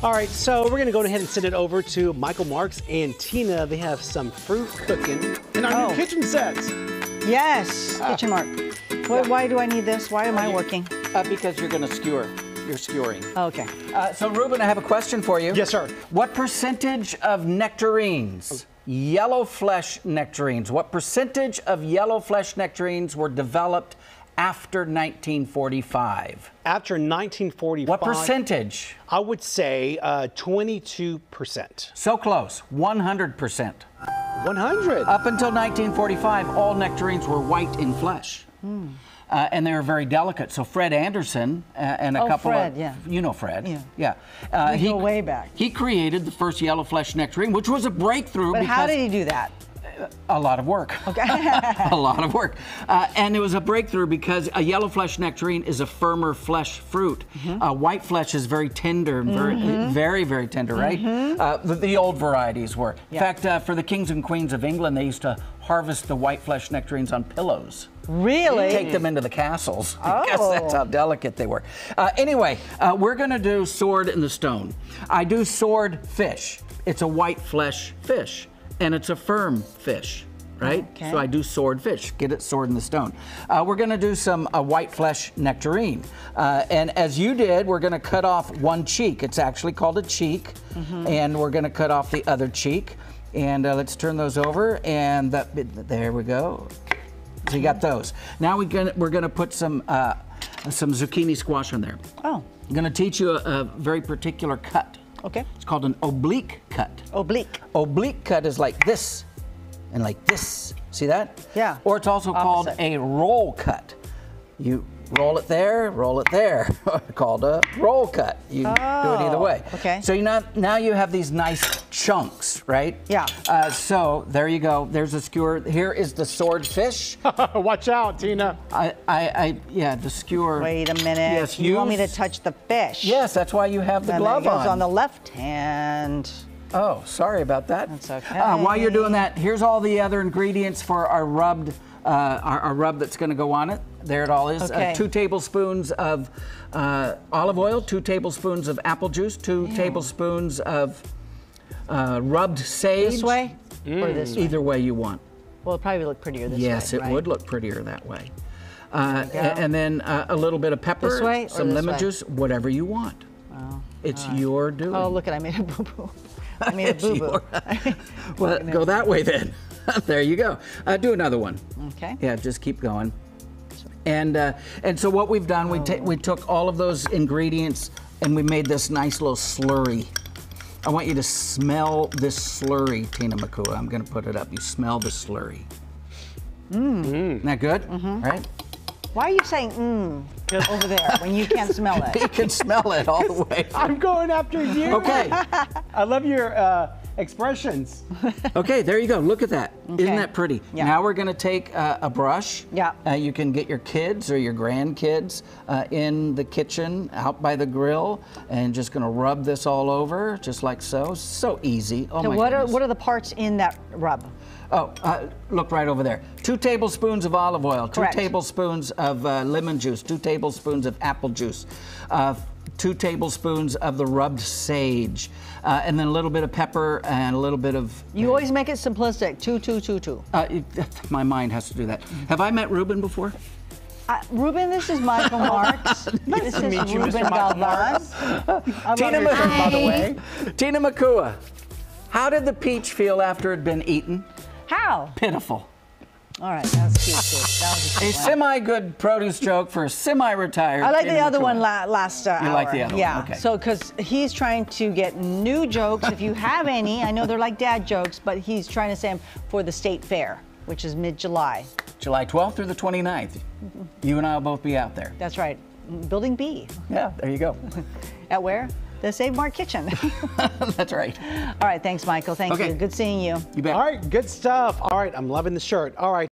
All right, so we're gonna go ahead and send it over to Michael Marks and Tina. They have some fruit cooking in our Oh. new kitchen sets. Yes, kitchen mark. Why, why do I need this? Why am I working? Uh, because you're going to skewer. You're skewering. Okay. Uh, so, Ruben, I have a question for you. Yes, sir. What percentage of nectarines, yellow flesh nectarines, what percentage of yellow flesh nectarines were developed after 1945? After 1945, What percentage? I would say uh, 22%. So close, 100%. 100. Up until 1945, all nectarines were white in flesh. Uh, and they were very delicate. So Fred Anderson uh, and a Oh, couple Fred, of yeah. you know Fred, Yeah. yeah. Uh, We go way back. He created the first yellow flesh nectarine, which was a breakthrough But because how did he do that? A lot of work. Okay. a lot of work. Uh, and it was a breakthrough because a yellow flesh nectarine is a firmer flesh fruit. Mm-hmm. Uh, white flesh is very tender, and very, very, very tender, right? Uh, the, the old varieties were. In Mm-hmm. Fact, uh, for the kings and queens of England, they used to harvest the white flesh nectarines on pillows. Really? Take them into the castles because Oh. that's how delicate they were. Uh, anyway, uh, we're going to do sword in the stone. I do sword fish. It's a white flesh fish, and it's a firm fish. Right? Okay. So I do sword fish. Get it sword in the stone. Uh, we're going to do some uh, white flesh nectarine. Uh, and as you did, we're going to cut off one cheek. It's actually called a cheek. And we're going to cut off the other cheek. And uh, let's turn those over. And that, there we go. So you got those. Now we're gonna we're gonna put some uh, some zucchini squash on there. Oh, I'm gonna teach you a, a very particular cut. Okay. It's called an oblique cut. Oblique. Oblique cut is like this and like this. See that? Yeah. Or it's also called a roll cut. You roll it there, roll it there. called a roll cut. You do it either Oh, way. okay. So you now now you have these nice chunks, right? Yeah. Uh, so there you go. There's a skewer. Here is the swordfish. Watch out, Tina. I, I, I, yeah, the skewer. Wait a minute. Yes, you want me to touch the fish? Yes, that's why you have the And then glove it goes on. on the left hand. oh, sorry about that. That's okay. Uh, while you're doing that, here's all the other ingredients for our rubbed, uh, our, our rub that's going to go on it. There it all is. Okay. Uh, two tablespoons of uh, olive oil, two tablespoons of apple juice, two tablespoons of uh, rubbed sage. This way or this way? Either way you want. Well, it'll probably look prettier this way. yes, it right? would look prettier that way. Uh, and then uh, a little bit of pepper, This way or some lemon way? juice, whatever you want. it's your doing. Oh, look at I made a boo boo. I made a boo boo. your- well, go that way then. there you go. Uh, do another one. Okay. Yeah, just keep going. And uh, and so what we've done, we ta- we took all of those ingredients and we made this nice little slurry. I want you to smell this slurry, Tina Macuha. I'm going to put it up. You smell the slurry. Mmm. Isn't that good? Mm-hmm. Right? Why are you saying mmm over there when you can't smell it? You can smell it all the way. I'm going after you. Okay. I love your uh, expressions. Okay, there you go. Look at that. Okay. not that pretty? Yeah. Now we're going to take uh, a brush. Yeah. Uh, you can get your kids or your grandkids uh, in the kitchen, out by the grill, and just going to rub this all over, just like so. So easy. Oh So my what are what are the parts in that rub? Oh, uh, look right over there. Two tablespoons of olive oil, two Correct. tablespoons of uh, lemon juice, two tablespoons of apple juice, uh, two tablespoons of the rubbed sage, uh, and then a little bit of pepper and a little bit of You always make it simplistic. Two, two, two, two. Uh, it, my mind has to do that. Have I met Ruben before? Uh, Ruben, this is Michael Marks. this is meet you, Ruben. Galvan. Tina shirt, by the way. Tina Macuha, how did the peach feel after it had been eaten? How? Pitiful. All right, that was cute. That was a A cute one. semi-good produce joke for a semi-retired. I like the other one la- last uh, You hour. like the other one, yeah. okay. So, because he's trying to get new jokes, if you have any, I know they're like dad jokes, but he's trying to say them for the state fair, which is mid-July. July 12th through the 29th. You and I will both be out there. That's right, Building B. Yeah, there you go. At where? The Save Mart Kitchen. That's right. All right, thanks, Michael. Thank Okay. you. Good seeing you. You bet. All right, good stuff. All right, I'm loving the shirt. All right.